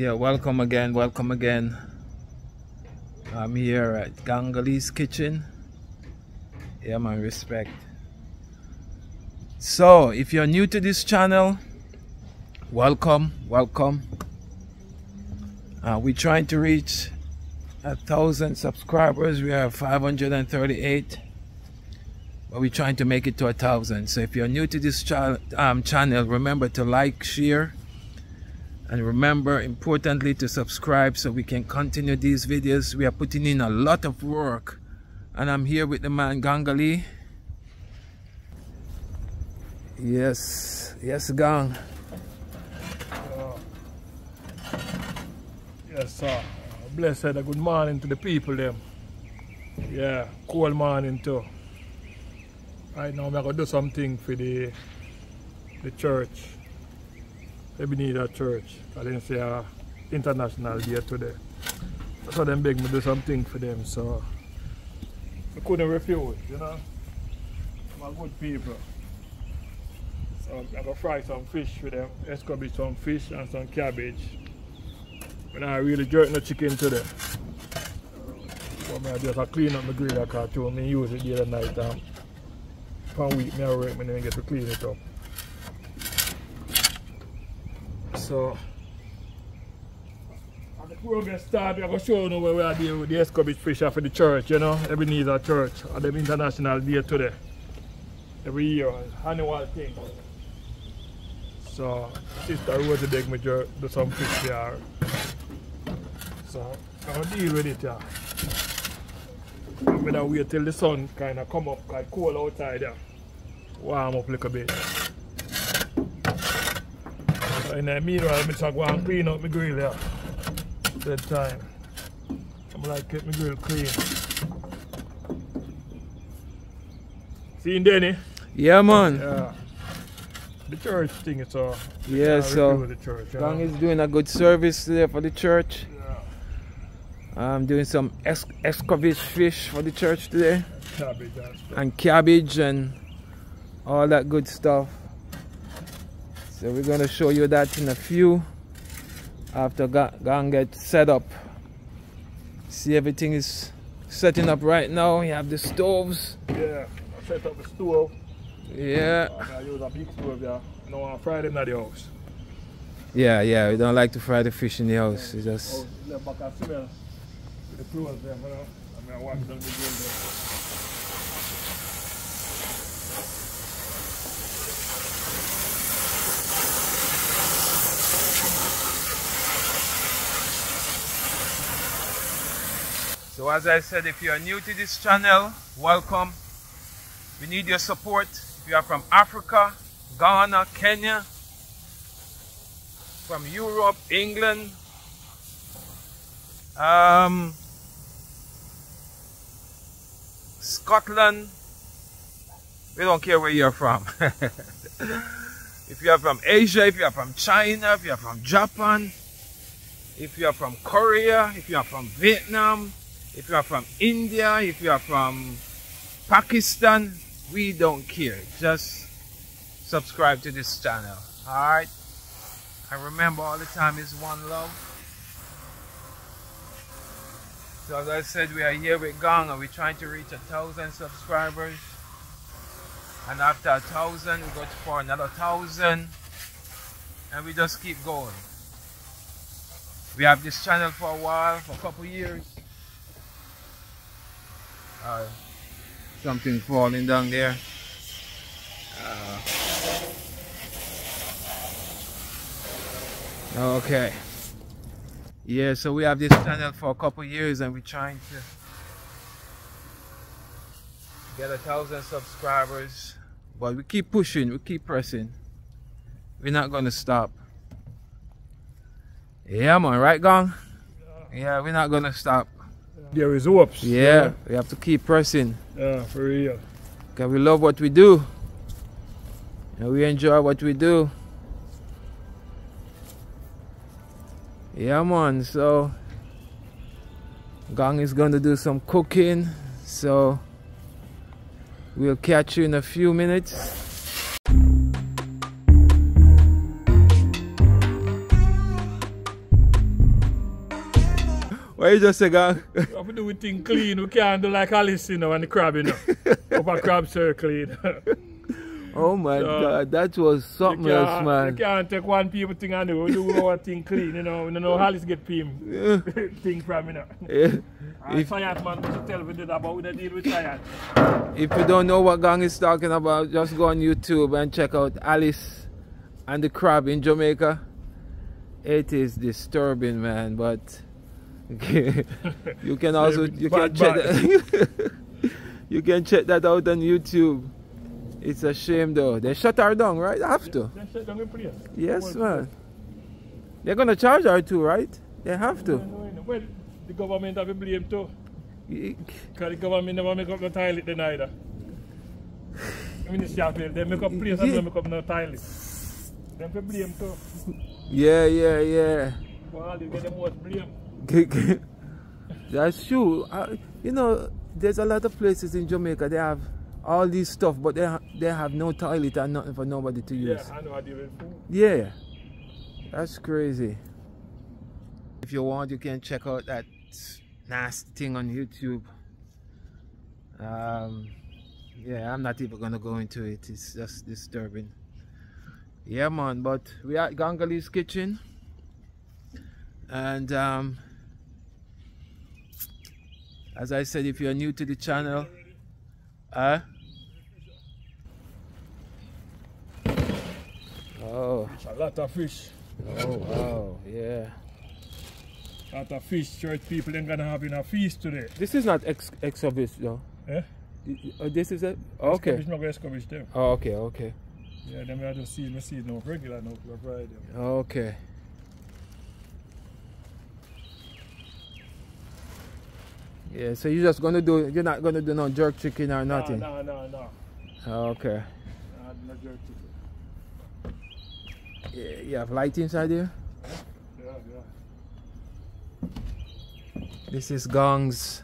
Yeah, welcome again, welcome again. I'm here at Gongalee's Kitchen. Yeah, my respect. So, if you're new to this channel, welcome, welcome. Uh, we're trying to reach a thousand subscribers. We are 538, but we're trying to make it to a thousand. So, if you're new to this ch um, channel, remember to like, share, and remember importantly to subscribe so we can continue these videos we are putting in a lot of work and i'm here with the man gongalee yes yes gang Uh, yes, sir. Blessed a good morning to the people them. Yeah, cold morning too. Right now, I'm gonna do something for the the church. Ebenezer Church. I didn't say uh, international day today. So them beg me do something for them. So I couldn't refuse, you know. I'm good people. So I'm gonna fry some fish with them. It's gonna be some fish and some cabbage. But I really jerk no chicken today. So I just a clean up my grill because I use it the other night. Um, for a week, me I work, me get to clean it up. So, the program start, I'm going to show you where we are dealing with the escovitch fish for the church, you know, Ebenezer Church, at the International Day today. Every year, annual thing. So, Sister Rose beg me to do some fish here. So, I'm going to deal with it, yeah. I'm going to wait till the sun kind of come up, like cold outside, yeah. Warm up a little bit. So in the meanwhile, I'm going to clean up my grill here. That time. I'm like get my grill clean. See in Denny? yeah man Yeah. The church thing is so. yeah so the church. gang know. is doing a good service today for the church Yeah. i'm doing some es- escovitch fish for the church today Cabbage and and cabbage and all that good stuff. So we're gonna show you that in a few after ga- gang get set up. See everything is setting up right now. You have the stoves. Yeah. I set up the stove. Yeah. I use a big stove, yeah. No, on Friday in the house. Yeah, yeah. We don't like to fry the fish in the house. It's just Oh, left back and smell with the clothes there, you know. I mean, I wash down the grill there. So as I said, if you are new to this channel, welcome. We need your support. If you are from Africa, Ghana, Kenya, from Europe, England, um, Scotland, we don't care where you're from. if you are from Asia, if you are from China, if you are from Japan, if you are from Korea, if you are from Vietnam, if you are from India, if you are from Pakistan, we don't care. Just subscribe to this channel. Alright? And remember all the time is one love. So as I said, we are here with Gang and we're trying to reach a thousand subscribers. And after a thousand, we go for another thousand. And we just keep going. We have this channel for a while, for a couple years. Uh, something falling down there. Uh, okay. Yeah, so we have this channel for a couple years and we're trying to get a thousand subscribers. But we keep pushing, we keep pressing. We're not gonna stop. Yeah man, right gang? Yeah, we're not gonna stop. There is hopes. Yeah, we have to keep pressing. Yeah, for real. Cause we love what we do. And we enjoy what we do. Yeah man, so Gang is gonna do some cooking. So we'll catch you in a few minutes. Why you just say gang? We have to do with thing clean. We can't do like Alice, you know, and the crab, you know. Up a crab circle, you know. oh my So, god, that was something else, man. You can't take one people thing and do, we do our thing clean, you know. We don't know how Alice get him Yeah. thing from, you know. Yeah. And If- Sayat man must tell me that about we don't deal with Sayat. If you don't know what gang is talking about, just go on YouTube and check out Alice and the Crab in Jamaica. It is disturbing, man, but you can also you can check that you can check that out on YouTube. It's a shame though. They shut her down, right? Have to. Then shut down the place. Yes, man. They're gonna charge her too, right? They have to. Well, the government have to blame too. Because the government never make up no toilet then either. Ministry of Health, they make up place and they make up no toilet. Them to blame too. Yeah, yeah, yeah. Well, you get the most blame. That's true. Uh, you know, there's a lot of places in Jamaica. They have all these stuff, but they ha- they have no toilet and nothing for nobody to use. Yeah, I know I food. Yeah, that's crazy. If you want, you can check out that nasty thing on YouTube. Um, yeah, I'm not even gonna go into it. It's just disturbing. Yeah, man. But we are at Gongalee's kitchen, and um, as I said, if you're new to the channel, uh, oh, a lot of fish. oh, wow, yeah. A lot of fish. Church people ain't gonna have enough feast today. This is not ex exhibit though. Eh? Uh, this is it. Okay. Fish not gonna escabish them. Oh, okay. Okay. Yeah, then we have to see, me see no regular, no for Friday. Okay. Yeah. So you're just gonna do. You're not gonna do no jerk chicken or nothing. No, no, no, oh, no. Okay. Nah, no jerk chicken. Yeah, you have light inside here. Yeah, yeah. This is Gong's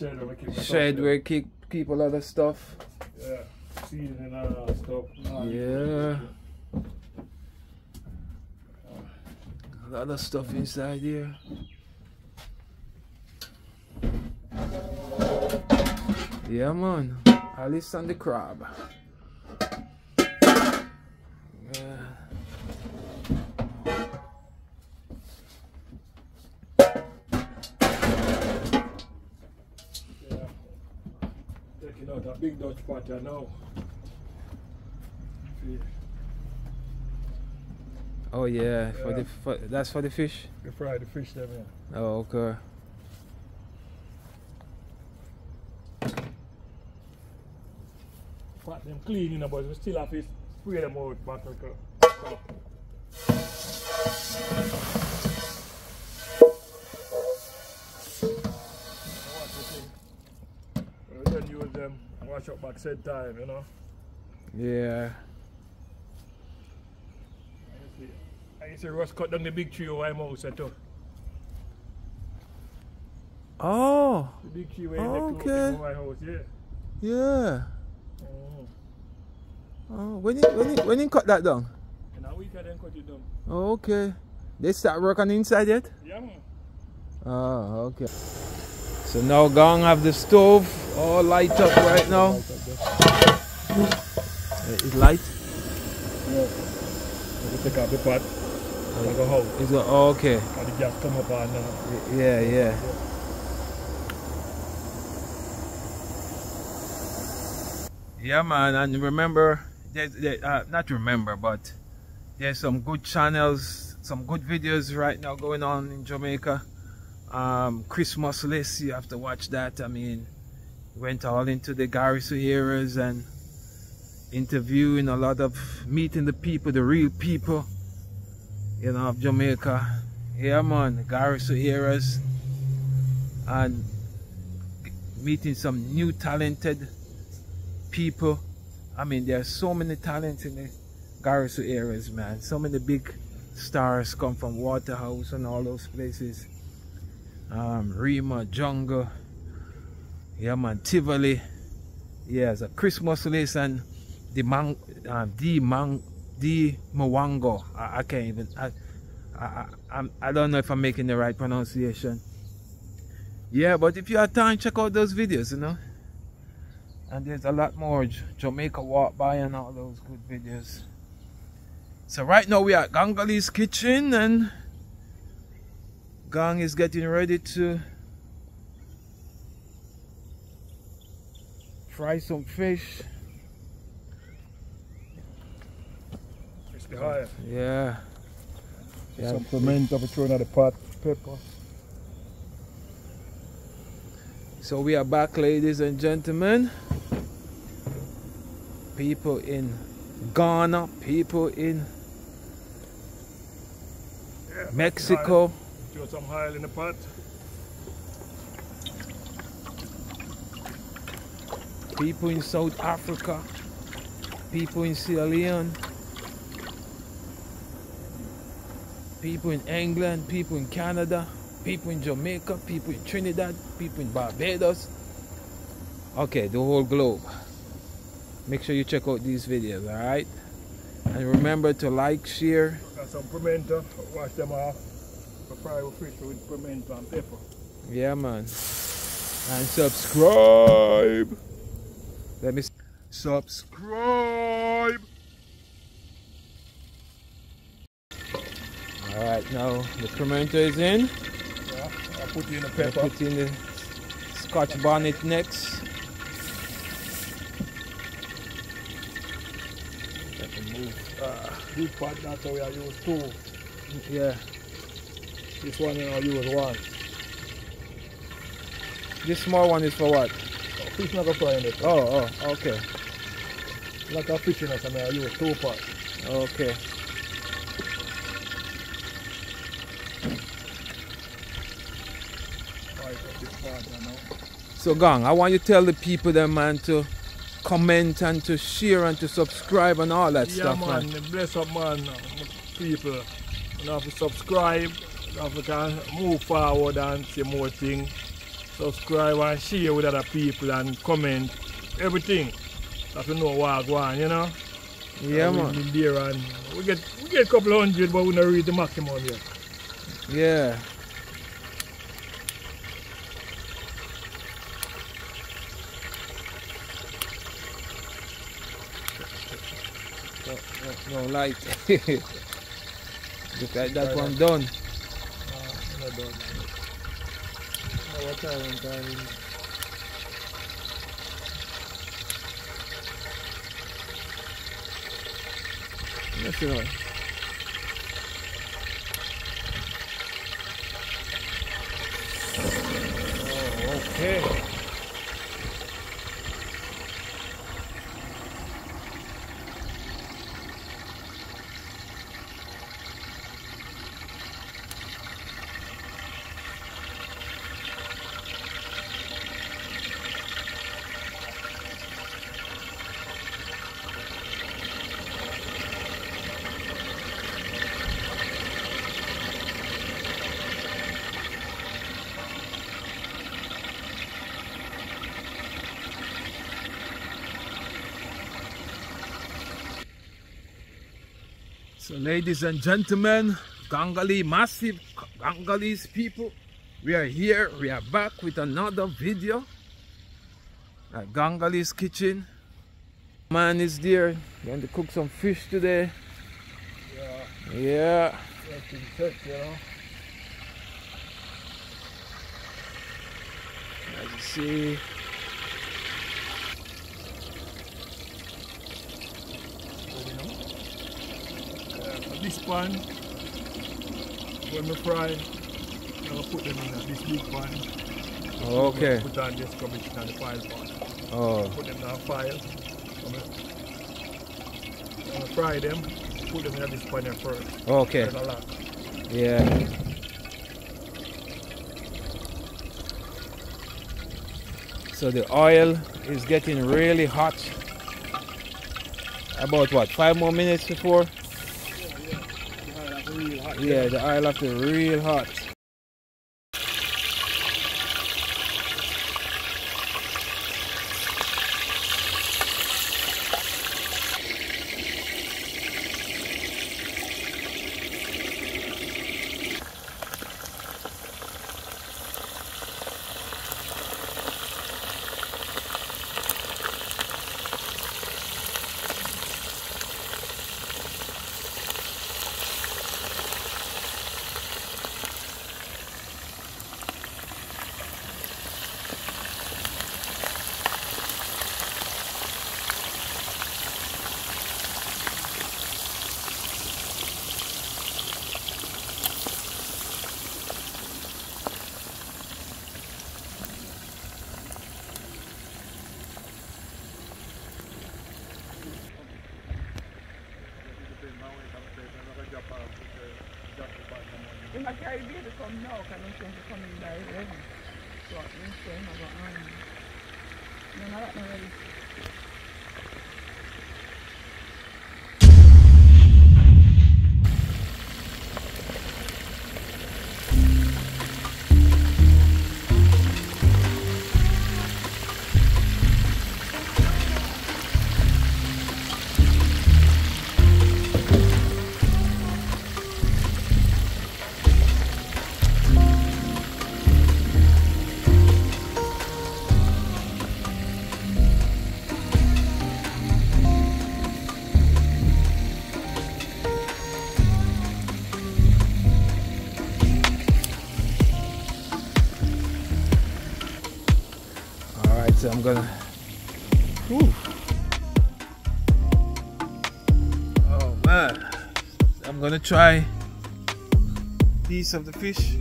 shed where we keep shed where keep keep a lot of stuff. Yeah, seasoning and all that stuff. Nah, Yeah. A lot of stuff inside here. Yeah, man. Alice and the crab. Yeah. Yeah. Taking out a big Dutch here now. See, Oh yeah, for the for, that's for the fish. we fry the fish them here. Oh okay. Them clean, you know, but we still have to spray them out back like uh, a- Wash the thing. We then use them, wash up back said time, you know. Yeah. I used to cut down the big tree over my house up. Oh The big tree where Oh, okay. over my house, yeah. yeah. Oh. When you when you when you cut that down? And a week I then cut it down. Oh, okay. They start working the inside yet? Yeah, man. Oh, okay. So now Gong have the stove all light up right now. It's light. Yeah. We take out the pot. I go home. It's a, oh, okay. And the gas come up and uh, Yeah, yeah. Yeah, man. And remember, there's, there, uh, not remember, but there's some good channels, some good videos right now going on in Jamaica. Um, Christmas list, you have to watch that. I mean, went all into the Garrison areas and interviewing a lot of meeting the people, the real people, you know, of Jamaica. Yeah, man, Garrison areas and meeting some new talented people. I mean, there are so many talents in the Garrison areas, man. So many big stars come from Waterhouse and all those places. Um, Rema, Jungle, yeah, man, Tivoli. Yeah, it's a Christmas list and the man, um, the man, the Mwango. I, I can't even. I, I, I, I don't know if I'm making the right pronunciation. Yeah, but if you have time, check out those videos, you know. And there's a lot more Jamaica walk by and all those good videos. So right now we are at Gongalee's kitchen and Gang is getting ready to fry some fish. Yeah. yeah. Some pimento for throwing out the pot, pepper. So we are back ladies and gentlemen. People in Ghana, people in yeah, Mexico. Throw some oil in the pot. People in South Africa, people in Sierra Leone, people in England, people in Canada, people in Jamaica, people in Trinidad, people in Barbados. Okay, the whole globe. Make sure you check out these videos, alright? And remember to like, share. Got some pimento, wash them off. Fry fish with pimento and pepper. Yeah, man. And subscribe. Let me subscribe. Alright, now the pimento is in. Yeah, I'll put in the pepper. I'll put in the scotch bonnet next. Uh, big that's how we are use two. Yeah. This one you know use one. This small one is for what? Oh, fish not fry in it. Oh, oh, okay. Like a fish in it, I mean I use two pots. Okay. So gang, I want you to tell the people there man to comment and to share and to subscribe and all that yeah, stuff. man. man. Bless up man, uh, people. You have to subscribe, you have to move forward and see more things. Subscribe and share with other people and comment everything. You have to know what going on, you know? Yeah and man. We there and we get we get a couple hundred but we don't reach the maximum yet. Yeah. No, light. Look at that one done. Uh, not done. No, So ladies and gentlemen, Gongalee massive Gangalese people, we are here, we are back with another video at Gongalee's kitchen. Man is there, going to cook some fish today. Yeah, Yeah. that's you know. As you see, you know. Uh, this pan, when we fry, I'm gonna put them in this big pan. Oh, okay. Put on this rubbish in the file pan. Oh, Put them in a file. I'm gonna, I'm gonna fry them. Put them in this pan first. okay. A lot. Yeah. So the oil is getting really hot. About what, five more minutes before? Yeah, the oil to real hot. Come now, because I'm saying to come in by 11. So I'm saying I go on. No, not that so I'm gonna. Whew. Oh man, I'm gonna try piece of the fish.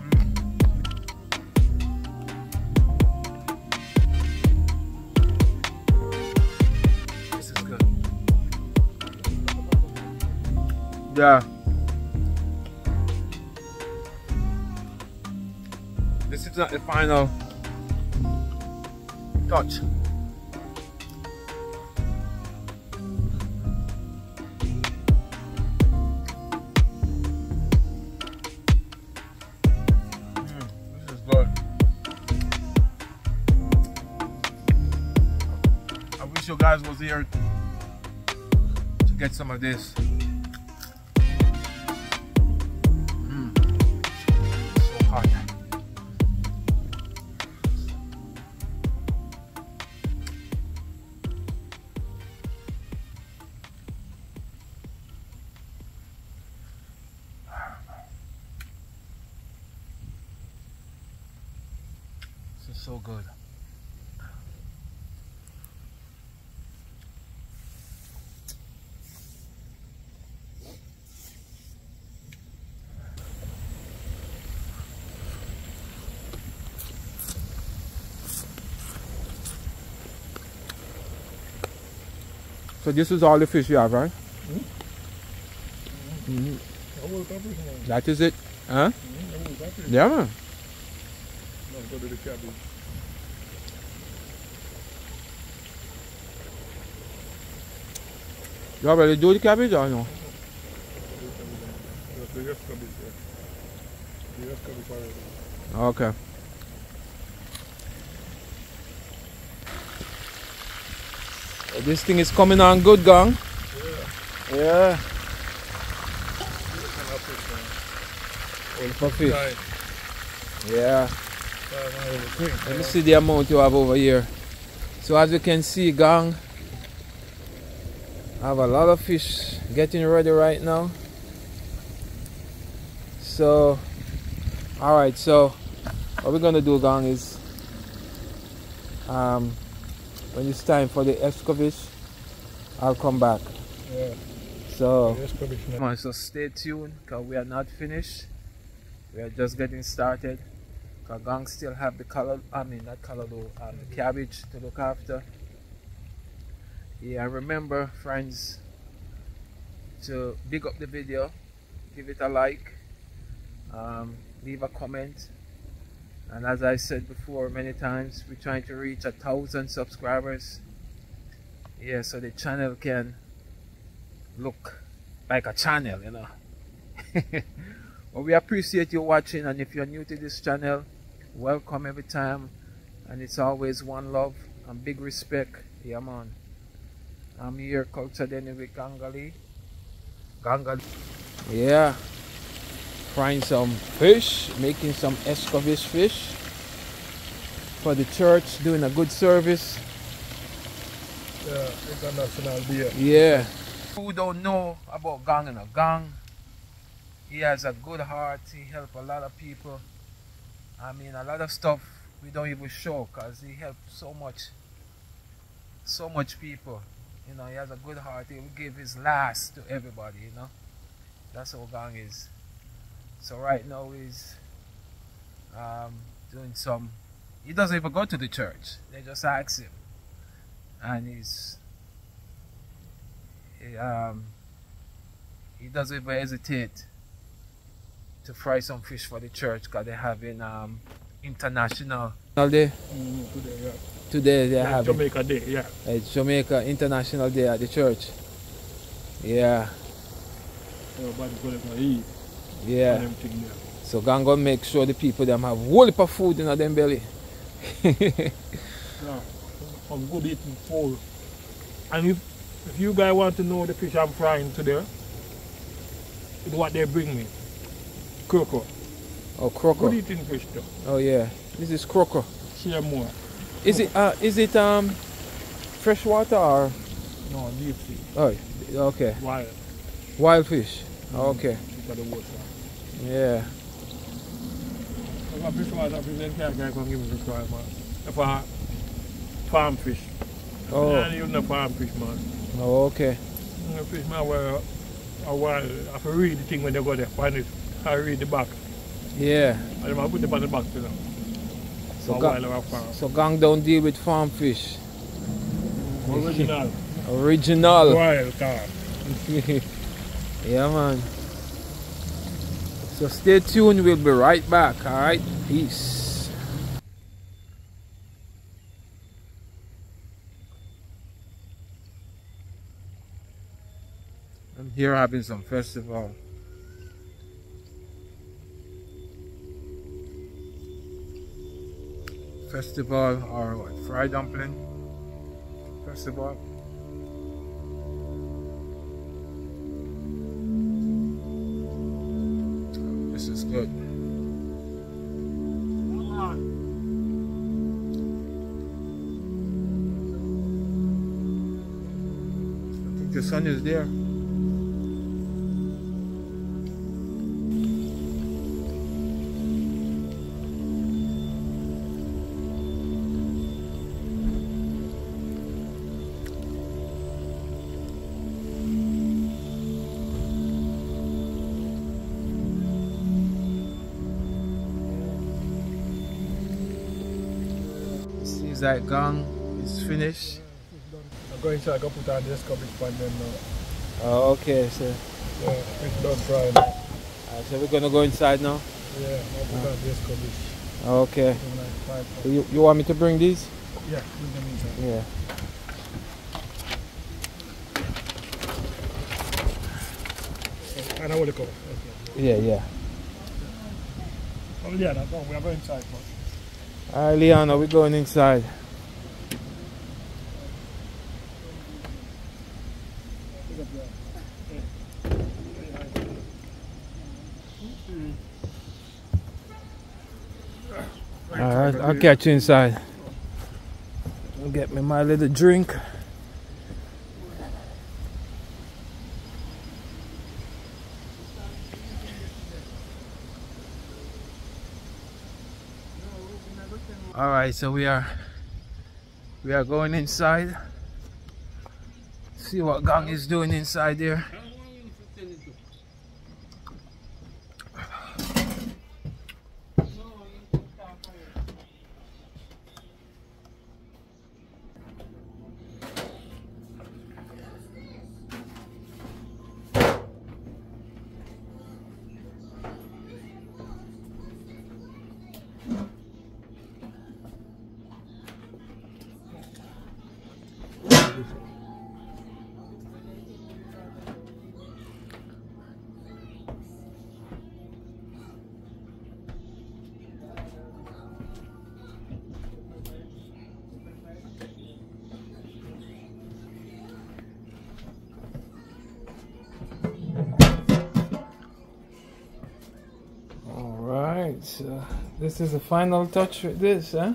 Mm. This is good. Yeah. Is not the final touch. Mm, you guys was here to get some of this. So this is all the fish you have, right? Will come with you. That is it, huh? With you. Yeah, man. Go to the cabbage. You already do the cabbage or no? Yes, the yes cabbage, yeah. The yes cabbage already. Okay. Uh, This thing is coming on good, gang. Yeah. Yeah. And that's it, man. All for fish. Yeah. Time and everything. Let me see the amount you have over here. So as you can see, gang, I have a lot of fish getting ready right now. So, all right. So, what we're gonna do, gang, is um, when it's time for the escovitch, I'll come back. Yeah. So. Yes man. On, so stay tuned because we are not finished. We are just getting started. Cause gang still have the color, I mean not color um, the cabbage to look after. Yeah, remember friends to big up the video, give it a like, um, leave a comment. And as I said before many times, we're trying to reach a thousand subscribers. Yeah, so the channel can look like a channel, you know. but we appreciate you watching, and if you're new to this channel, welcome every time. And it's always one love and big respect. Yeah, man. I'm here, Culture Denny with Gongalee. Gongalee. Yeah. Frying some fish, making some escovitch fish for the church, doing a good service. Yeah, international beer. Yeah. Who don't know about Gang and a Gang? He has a good heart. He help a lot of people. I mean, a lot of stuff we don't even show because he helped so much, so much people. You know, he has a good heart. He will give his last to everybody. You know, that's how Gang is. So right now he's um, doing some. He doesn't even go to the church. They just ask him, and he's um, he doesn't even hesitate to fry some fish for the church because they're having um, international day Mm, today, yeah. today. They're Like having Jamaica Day, yeah. it's Jamaica International Day at the church. Yeah, Everybody going to eat. Yeah. And them thing there. So gang go make sure the people them have whole heap of food in them belly. Yeah. Some good eating food. And if, if you guys want to know the fish I'm frying today, it's what they bring me. Croco. oh Good croco. eating fish though. Oh yeah. This is croco. Share more. Is it uh is it um fresh water or No, deep sea. oh okay. Wild. Wild fish. Okay. Because the water. Yeah. If I fish water, fish then guy come give fish water, man. If I farm fish. Oh. Yeah, you know farm fish, man. Oh okay. Mm, The fish man were a while. I have to read the thing when they go there. Find it. I read the back. Yeah. And then I put it on the back, you know. So a ga- I so gang don't deal with farm fish. Original. Original. Wild car. yeah man. So stay tuned, we'll be right back, alright? Peace. I'm here having some festival. Festival or what? Fried dumpling? Festival? Good. I think the sun is there. Gang is finished. I'm going inside, go put on this cabbage pan then now. Oh, okay, so, Yeah, fish done fry now. uh, so we're gonna go inside now. Yeah, I'll put on this cabbage. Okay. So you, you want me to bring these? Yeah, bring them inside. Yeah. And I will cover. Okay. Yeah, yeah. Oh yeah, that's one. We are going inside. Alright, Liana, we're going inside. Alright, I'll catch you inside. Get me my little drink. Alright, so we are we are going inside. See what gang is doing inside there. So this is the final touch with this, huh?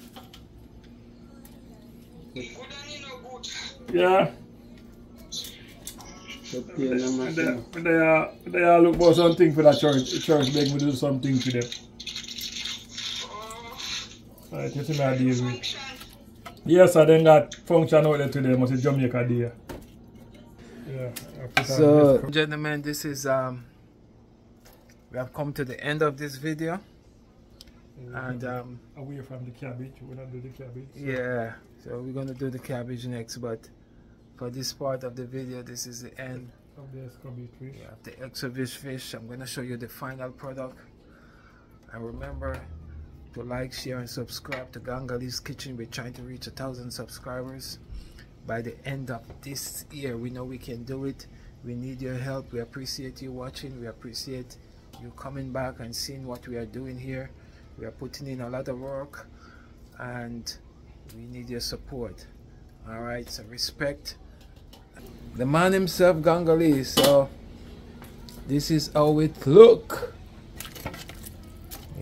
Yeah. So, yeah, no, they, man. and they, they uh, look for something for that church. The church beg me do something for them. Right, you see my deal with. Yes, I then got function out there today. Must be Jamaica Day. Yeah. I put on So, gentlemen, this is um, we have come to the end of this video, and um, away from the cabbage. We're not do the cabbage. yeah, so we're gonna do the cabbage next. But for this part of the video, this is the end. Of the escabit fish. Have the fish. I'm gonna show you the final product. And remember to like, share, and subscribe to Gongalee's Kitchen. We're trying to reach a thousand subscribers by the end of this year. We know we can do it. We need your help. We appreciate you watching. We appreciate you coming back and seeing what we are doing here. We are putting in a lot of work and we need your support. All right, so respect the man himself, Gongalee. So this is how it look.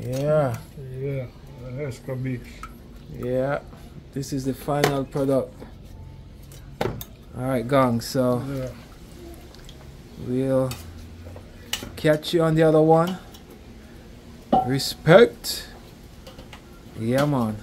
Yeah, Yeah. uh, Escabit. yeah. This is the final product. All right, gang. So Yeah. we'll catch you on the other one. Respect. Yeah, man.